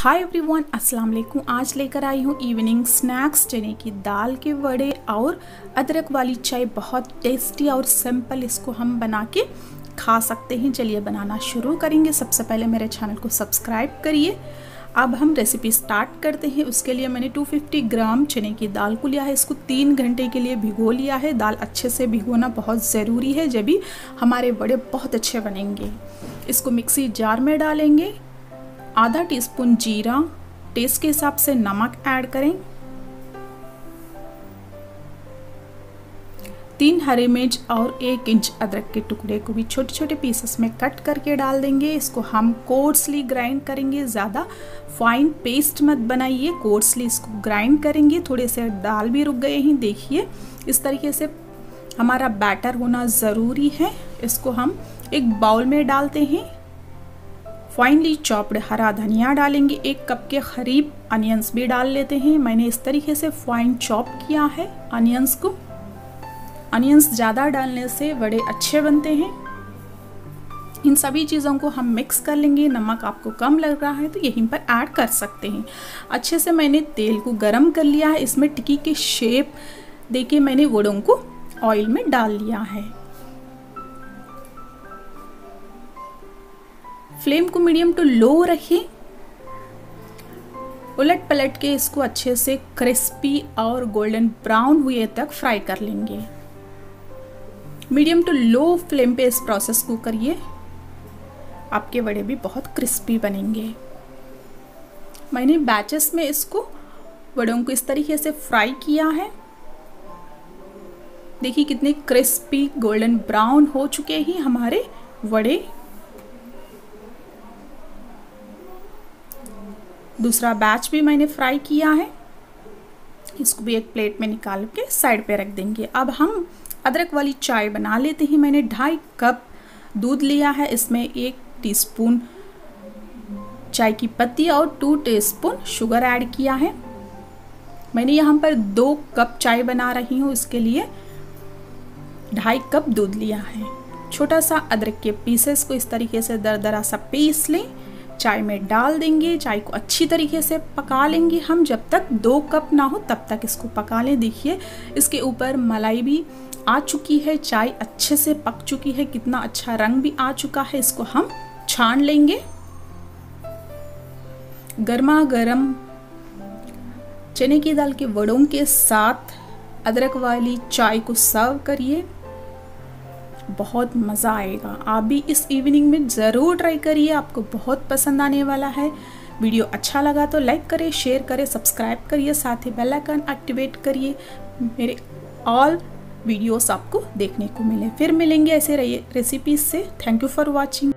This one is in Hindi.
हाय एवरीवन अस्सलाम वालेकुम। आज लेकर आई हूँ इवनिंग स्नैक्स चने की दाल के वड़े और अदरक वाली चाय। बहुत टेस्टी और सिंपल इसको हम बना के खा सकते हैं। चलिए बनाना शुरू करेंगे। सबसे पहले मेरे चैनल को सब्सक्राइब करिए। अब हम रेसिपी स्टार्ट करते हैं। उसके लिए मैंने 250 ग्राम चने की दाल को लिया है। इसको तीन घंटे के लिए भिगो लिया है। दाल अच्छे से भिगोना बहुत ज़रूरी है। जब भी हमारे बड़े बहुत अच्छे बनेंगे। इसको मिक्सी जार में डालेंगे। आधा टीस्पून जीरा टेस्ट के हिसाब से नमक ऐड करें। तीन हरी मिर्च और एक इंच अदरक के टुकड़े को भी छोटे छोटे पीसेस में कट करके डाल देंगे। इसको हम कोर्सली ग्राइंड करेंगे। ज़्यादा फाइन पेस्ट मत बनाइए। कोर्सली इसको ग्राइंड करेंगे। थोड़े से दाल भी रुक गए हैं। देखिए, इस तरीके से हमारा बैटर होना ज़रूरी है। इसको हम एक बाउल में डालते हैं। फाइनली चॉप्ड हरा धनिया डालेंगे। एक कप के करीब अनियंस भी डाल लेते हैं। मैंने इस तरीके से फाइन चॉप किया है अनियंस को। अनियंस ज़्यादा डालने से बड़े अच्छे बनते हैं। इन सभी चीज़ों को हम मिक्स कर लेंगे। नमक आपको कम लग रहा है तो यहीं पर ऐड कर सकते हैं। अच्छे से मैंने तेल को गरम कर लिया है। इसमें टिक्की के शेप देके मैंने वड़ों को ऑयल में डाल लिया है। फ्लेम को मीडियम टू लो रखिए। उलट पलट के इसको अच्छे से क्रिस्पी और गोल्डन ब्राउन हुए तक फ्राई कर लेंगे। मीडियम टू लो फ्लेम पे इस प्रोसेस को करिए। आपके वड़े भी बहुत क्रिस्पी बनेंगे। मैंने बैचेस में इसको वड़ों को इस तरीके से फ्राई किया है। देखिए कितने क्रिस्पी, गोल्डन ब्राउन हो चुके हैं हमारे वड़े। दूसरा बैच भी मैंने फ्राई किया है। इसको भी एक प्लेट में निकाल के साइड पे रख देंगे। अब हम अदरक वाली चाय बना लेते हैं। मैंने ढाई कप दूध लिया है। इसमें एक टीस्पून चाय की पत्ती और टू टीस्पून शुगर ऐड किया है। मैंने यहाँ पर दो कप चाय बना रही हूँ। इसके लिए ढाई कप दूध लिया है। छोटा सा अदरक के पीसेस को इस तरीके से दर दरा सा पीस लें। चाय में डाल देंगे, चाय को अच्छी तरीके से पका लेंगे हम। जब तक दो कप ना हो, तब तक इसको पका लें। देखिए, इसके ऊपर मलाई भी आ चुकी है, चाय अच्छे से पक चुकी है, कितना अच्छा रंग भी आ चुका है। इसको हम छान लेंगे। गर्मा गर्म चने की दाल के वड़ों के साथ अदरक वाली चाय को सर्व करिए। बहुत मज़ा आएगा। आप भी इस इवनिंग में ज़रूर ट्राई करिए, आपको बहुत पसंद आने वाला है। वीडियो अच्छा लगा तो लाइक करें शेयर करें सब्सक्राइब करिए, साथ ही बेल आइकन एक्टिवेट करिए। मेरे ऑल वीडियोस आपको देखने को मिले। फिर मिलेंगे, ऐसे रेसिपीज़ से। Thank you for watching